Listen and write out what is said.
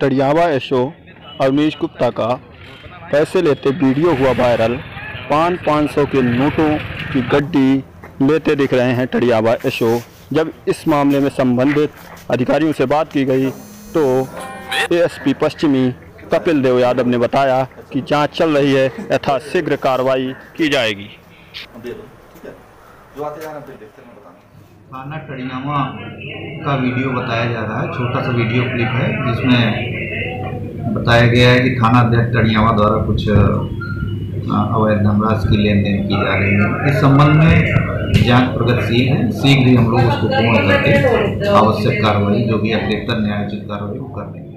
टड़ियावा SO Awanish Gupta का पैसे लेते वीडियो हुआ वायरल। पान पाँच सौ के नोटों की गड्डी लेते दिख रहे हैं टड़ियावा एसओ जब इस मामले में संबंधित अधिकारियों से बात की गई तो एएसपी पश्चिमी कपिल देव यादव ने बताया कि जाँच चल रही है, यथाशीघ्र कार्रवाई की जाएगी। थाना टड़ियामा का वीडियो बताया जा रहा है। छोटा सा वीडियो क्लिप है, जिसमें बताया गया है कि थाना अध्यक्ष टड़ियामा द्वारा कुछ अवैध धनराशि की लेन देन की जा रही है। इस संबंध में जाँच प्रगतिशील है। शीघ्र ही हम लोग उसको पूर्ण करके आवश्यक कार्रवाई, जो भी अतिरिक्त न्यायोचित कार्रवाई, वो कर देंगे